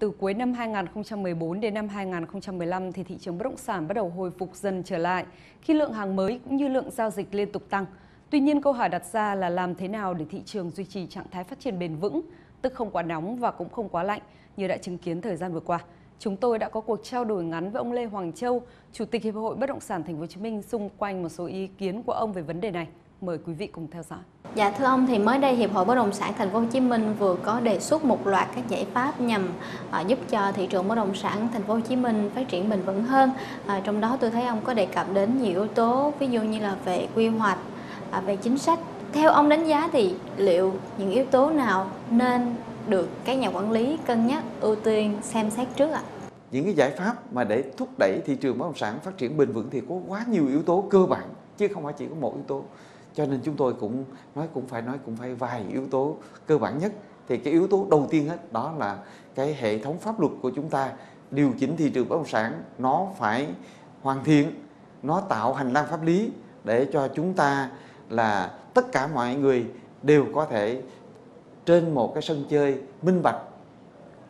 từ cuối năm 2014 đến năm 2015 thì thị trường bất động sản bắt đầu hồi phục dần trở lại khi lượng hàng mới cũng như lượng giao dịch liên tục tăng. Tuy nhiên câu hỏi đặt ra là làm thế nào để thị trường duy trì trạng thái phát triển bền vững, tức không quá nóng và cũng không quá lạnh như đã chứng kiến thời gian vừa qua. Chúng tôi đã có cuộc trao đổi ngắn với ông Lê Hoàng Châu, Chủ tịch Hiệp hội Bất động sản Thành phố Hồ Chí Minh xung quanh một số ý kiến của ông về vấn đề này. Mời quý vị cùng theo dõi. Dạ thưa ông thì mới đây Hiệp hội Bất động sản Thành phố Hồ Chí Minh vừa có đề xuất một loạt các giải pháp nhằm uh, giúp cho thị trường bất động sản Thành phố Hồ Chí Minh phát triển bền vững hơn. Uh, trong đó tôi thấy ông có đề cập đến nhiều yếu tố ví dụ như là về quy hoạch, uh, về chính sách. Theo ông đánh giá thì liệu những yếu tố nào nên được các nhà quản lý cân nhắc ưu tiên xem xét trước ạ? À? Những cái giải pháp mà để thúc đẩy thị trường bất động sản phát triển bền vững thì có quá nhiều yếu tố cơ bản chứ không phải chỉ có một yếu tố cho nên chúng tôi cũng nói, cũng phải nói, cũng phải vài yếu tố cơ bản nhất. Thì cái yếu tố đầu tiên hết, đó là cái hệ thống pháp luật của chúng ta, điều chỉnh thị trường bất động sản, nó phải hoàn thiện, nó tạo hành lang pháp lý để cho chúng ta là tất cả mọi người đều có thể trên một cái sân chơi minh bạch,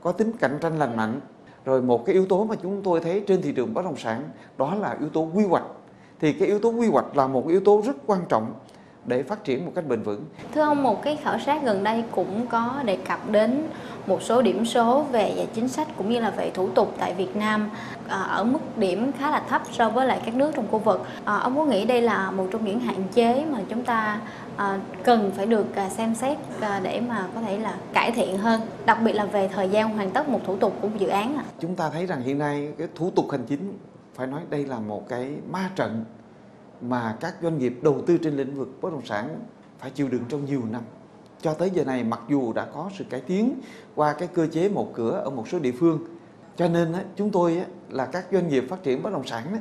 có tính cạnh tranh lành mạnh. Rồi một cái yếu tố mà chúng tôi thấy trên thị trường bất động sản, đó là yếu tố quy hoạch. Thì cái yếu tố quy hoạch là một yếu tố rất quan trọng để phát triển một cách bền vững. Thưa ông, một cái khảo sát gần đây cũng có đề cập đến một số điểm số về chính sách cũng như là về thủ tục tại Việt Nam à, ở mức điểm khá là thấp so với lại các nước trong khu vực. À, ông có nghĩ đây là một trong những hạn chế mà chúng ta à, cần phải được xem xét để mà có thể là cải thiện hơn, đặc biệt là về thời gian hoàn tất một thủ tục của một dự án. À. Chúng ta thấy rằng hiện nay cái thủ tục hành chính phải nói đây là một cái ma trận mà các doanh nghiệp đầu tư trên lĩnh vực bất động sản phải chịu đựng trong nhiều năm. Cho tới giờ này mặc dù đã có sự cải tiến qua cái cơ chế một cửa ở một số địa phương, cho nên chúng tôi là các doanh nghiệp phát triển bất động sản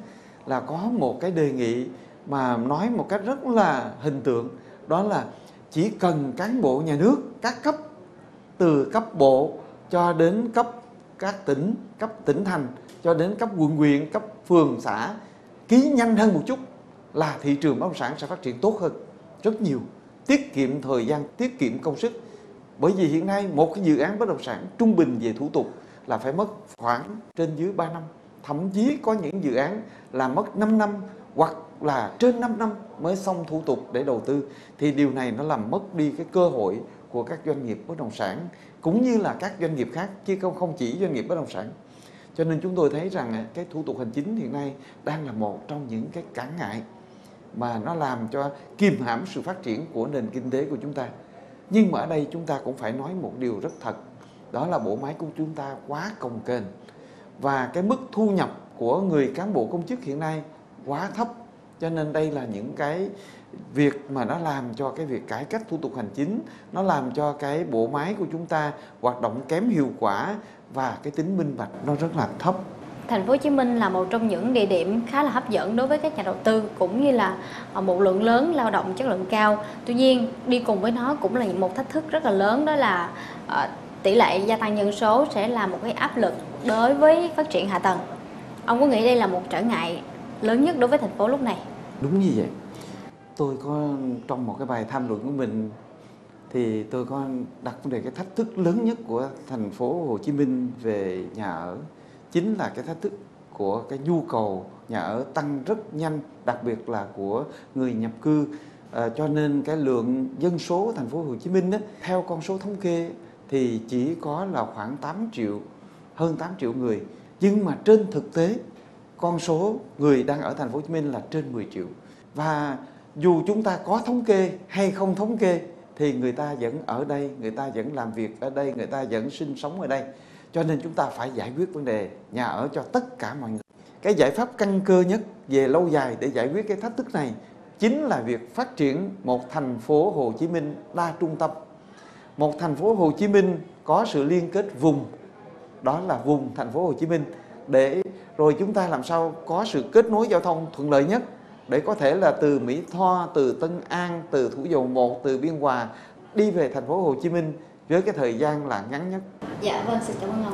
là có một cái đề nghị mà nói một cách rất là hình tượng đó là chỉ cần cán bộ nhà nước các cấp từ cấp bộ cho đến cấp các tỉnh cấp tỉnh thành cho đến cấp quận huyện cấp phường xã ký nhanh hơn một chút là thị trường bất động sản sẽ phát triển tốt hơn rất nhiều. Tiết kiệm thời gian, tiết kiệm công sức. Bởi vì hiện nay một cái dự án bất động sản trung bình về thủ tục là phải mất khoảng trên dưới 3 năm. Thậm chí có những dự án là mất 5 năm hoặc là trên 5 năm mới xong thủ tục để đầu tư. Thì điều này nó làm mất đi cái cơ hội của các doanh nghiệp bất động sản, cũng như là các doanh nghiệp khác, chứ không không chỉ doanh nghiệp bất động sản. Cho nên chúng tôi thấy rằng cái thủ tục hành chính hiện nay đang là một trong những cái cản ngại mà nó làm cho kìm hãm sự phát triển của nền kinh tế của chúng ta. Nhưng mà ở đây chúng ta cũng phải nói một điều rất thật, đó là bộ máy của chúng ta quá cồng kềnh và cái mức thu nhập của người cán bộ công chức hiện nay quá thấp. Cho nên đây là những cái việc mà nó làm cho cái việc cải cách thủ tục hành chính, nó làm cho cái bộ máy của chúng ta hoạt động kém hiệu quả và cái tính minh bạch nó rất là thấp. Thành phố Hồ Chí Minh là một trong những địa điểm khá là hấp dẫn đối với các nhà đầu tư cũng như là à, một lượng lớn lao động chất lượng cao. Tuy nhiên, đi cùng với nó cũng là một thách thức rất là lớn đó là à, tỷ lệ gia tăng dân số sẽ là một cái áp lực đối với phát triển hạ tầng. Ông có nghĩ đây là một trở ngại lớn nhất đối với thành phố lúc này? Đúng như vậy. Tôi có trong một cái bài tham luận của mình thì tôi có đặt vấn đề cái thách thức lớn nhất của thành phố Hồ Chí Minh về nhà ở chính là cái thách thức của cái nhu cầu nhà ở tăng rất nhanh đặc biệt là của người nhập cư. À, cho nên cái lượng dân số thành phố Hồ Chí Minh đó, theo con số thống kê thì chỉ có là khoảng 8 triệu hơn 8 triệu người. Nhưng mà trên thực tế con số người đang ở thành phố Hồ Chí Minh là trên 10 triệu. Và dù chúng ta có thống kê hay không thống kê thì người ta vẫn ở đây người ta vẫn làm việc ở đây người ta vẫn sinh sống ở đây cho nên chúng ta phải giải quyết vấn đề nhà ở cho tất cả mọi người cái giải pháp căn cơ nhất về lâu dài để giải quyết cái thách thức này chính là việc phát triển một thành phố Hồ Chí Minh đa trung tâm một thành phố Hồ Chí Minh có sự liên kết vùng đó là vùng thành phố Hồ Chí Minh để rồi chúng ta làm sao có sự kết nối giao thông thuận lợi nhất để có thể là từ Mỹ Tho, từ Tân An, từ Thủ Dầu Một, từ Biên Hòa đi về thành phố Hồ Chí Minh với cái thời gian là ngắn nhất. Dạ vâng, xin cảm ơn ông.